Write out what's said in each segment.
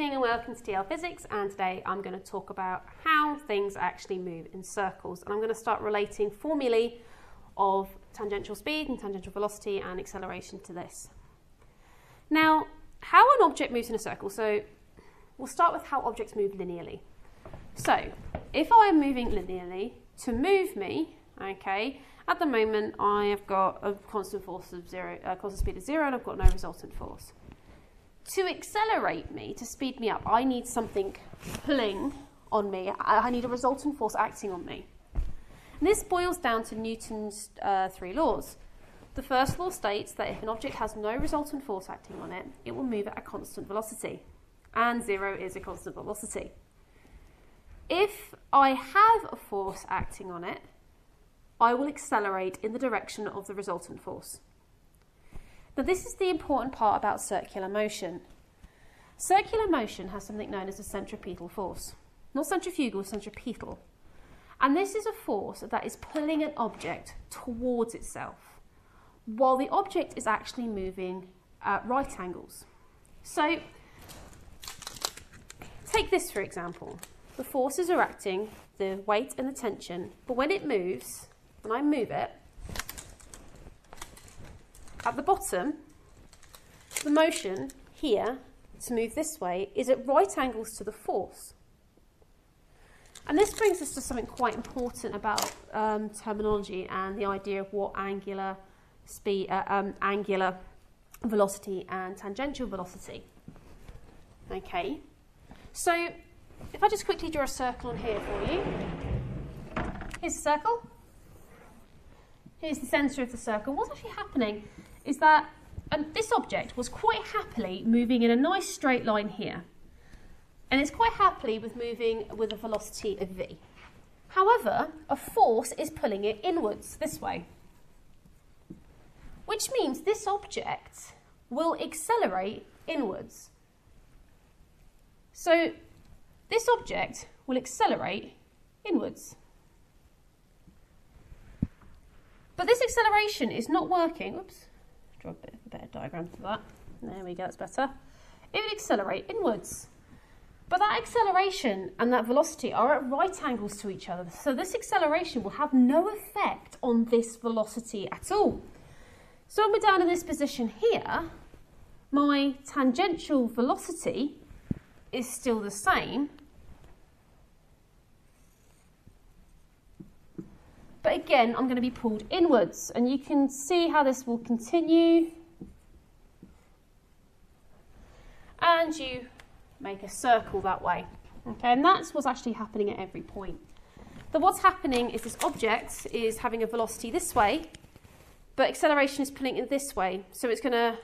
evening and welcome to TL Physics and today I'm going to talk about how things actually move in circles and I'm going to start relating formulae of tangential speed and tangential velocity and acceleration to this. Now, how an object moves in a circle, so we'll start with how objects move linearly. So, if I am moving linearly, to move me, okay, at the moment I have got a constant force of zero, a constant speed of zero and I've got no resultant force to accelerate me, to speed me up, I need something pulling on me. I need a resultant force acting on me. And this boils down to Newton's uh, three laws. The first law states that if an object has no resultant force acting on it, it will move at a constant velocity. And zero is a constant velocity. If I have a force acting on it, I will accelerate in the direction of the resultant force. Now, this is the important part about circular motion. Circular motion has something known as a centripetal force. Not centrifugal, centripetal. And this is a force that is pulling an object towards itself, while the object is actually moving at right angles. So, take this for example. The forces are acting, the weight and the tension, but when it moves, when I move it, at the bottom, the motion here to move this way is at right angles to the force. And this brings us to something quite important about um, terminology and the idea of what angular speed, uh, um, angular velocity and tangential velocity. Okay, so if I just quickly draw a circle on here for you. Here's a circle. Here's the centre of the circle. What's actually happening is that and this object was quite happily moving in a nice straight line here. And it's quite happily with moving with a velocity of v. However, a force is pulling it inwards this way. Which means this object will accelerate inwards. So this object will accelerate inwards. But this acceleration is not working. Oops draw a bit of a better diagram for that. There we go, that's better. It would accelerate inwards. But that acceleration and that velocity are at right angles to each other. So this acceleration will have no effect on this velocity at all. So when we're down in this position here, my tangential velocity is still the same. But again, I'm going to be pulled inwards. And you can see how this will continue. And you make a circle that way. Okay, and that's what's actually happening at every point. But what's happening is this object is having a velocity this way, but acceleration is pulling it this way. So it's going to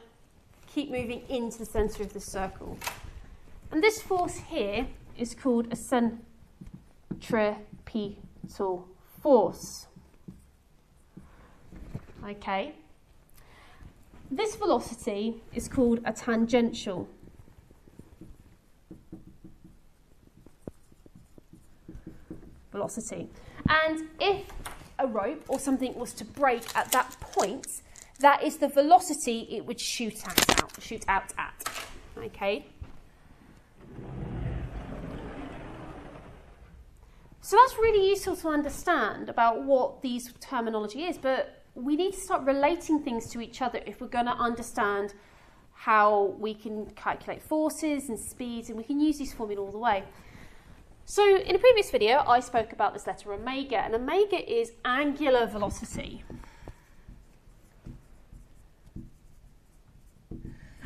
keep moving into the centre of the circle. And this force here is called a centripetal force. Okay. This velocity is called a tangential. velocity. And if a rope or something was to break at that point, that is the velocity it would shoot at out, shoot out at. Okay. So that's really useful to understand about what these terminology is, but we need to start relating things to each other if we're going to understand how we can calculate forces and speeds, and we can use these formulae all the way. So in a previous video, I spoke about this letter omega, and omega is angular velocity.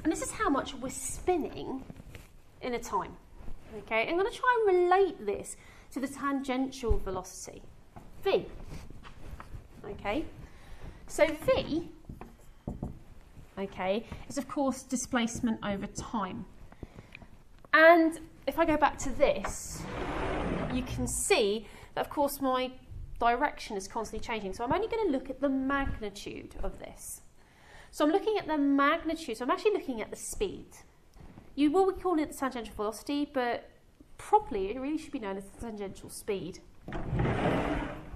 And this is how much we're spinning in a time. Okay, I'm going to try and relate this to the tangential velocity, v. Okay, so v, okay, is of course displacement over time. And if I go back to this, you can see that of course my direction is constantly changing. So I'm only going to look at the magnitude of this. So I'm looking at the magnitude, so I'm actually looking at the speed. You will be calling it the tangential velocity, but properly, it really should be known as the tangential speed.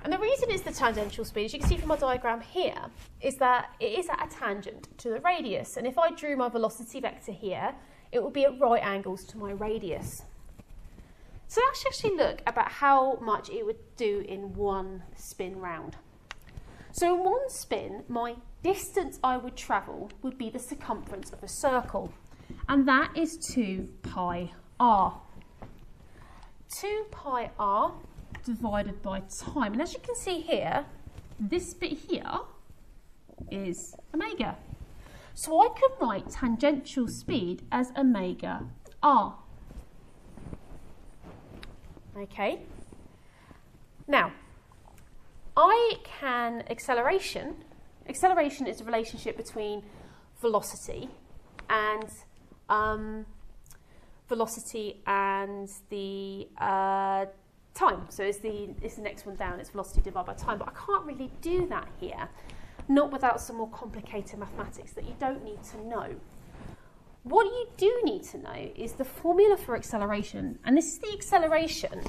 And the reason is the tangential speed, as you can see from my diagram here, is that it is at a tangent to the radius. And if I drew my velocity vector here, it would be at right angles to my radius. So let's actually look about how much it would do in one spin round. So in one spin, my distance I would travel would be the circumference of a circle, and that is 2 pi r. 2 pi r divided by time. And as you can see here, this bit here is omega. So I can write tangential speed as omega r. Okay. Now, I can acceleration. Acceleration is a relationship between velocity and um, velocity and the uh, time. So it's the, it's the next one down, it's velocity divided by time. But I can't really do that here, not without some more complicated mathematics that you don't need to know. What you do need to know is the formula for acceleration, and this is the acceleration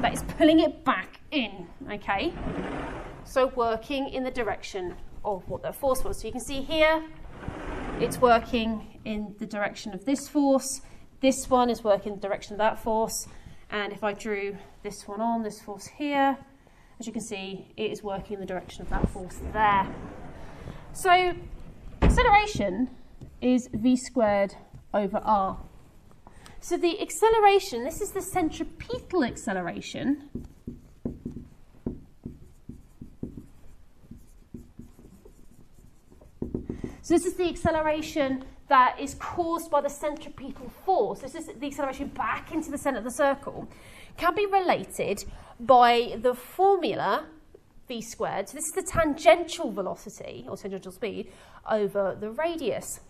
that is pulling it back in, okay? So working in the direction of what the force was. So you can see here, it's working in the direction of this force. This one is working in the direction of that force. And if I drew this one on, this force here, as you can see, it is working in the direction of that force there. So acceleration is v squared over r. So the acceleration, this is the centripetal acceleration. So this is the acceleration that is caused by the centripetal force, this is the acceleration back into the centre of the circle, can be related by the formula v squared. So this is the tangential velocity, or tangential speed, over the radius.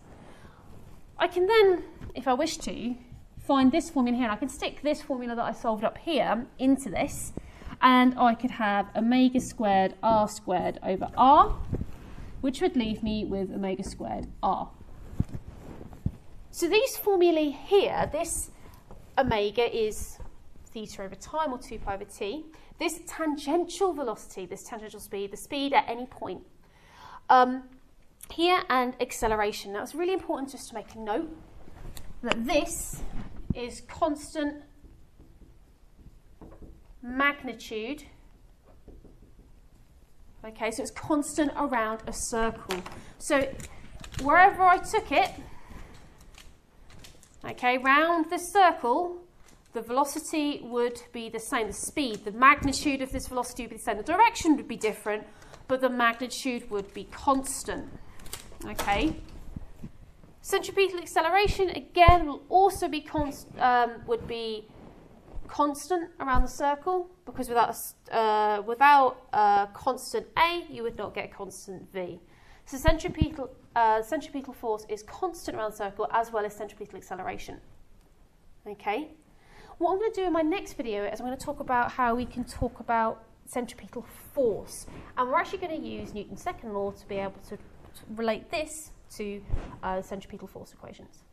I can then, if I wish to, find this formula here, and I can stick this formula that I solved up here into this, and I could have omega squared r squared over r, which would leave me with omega squared r. So these formulae here, this omega is theta over time or 2 pi over t. This tangential velocity, this tangential speed, the speed at any point. Um, here and acceleration. Now it's really important just to make a note that this is constant magnitude. Okay, so it's constant around a circle. So wherever I took it, Okay, round this circle, the velocity would be the same, the speed, the magnitude of this velocity would be the same. The direction would be different, but the magnitude would be constant. Okay. Centripetal acceleration again will also be const, um, would be constant around the circle because without a, uh, without a constant a, you would not get constant v. So centripetal, uh, centripetal force is constant around the circle as well as centripetal acceleration. Okay. What I'm going to do in my next video is I'm going to talk about how we can talk about centripetal force. And we're actually going to use Newton's second law to be able to relate this to uh, centripetal force equations.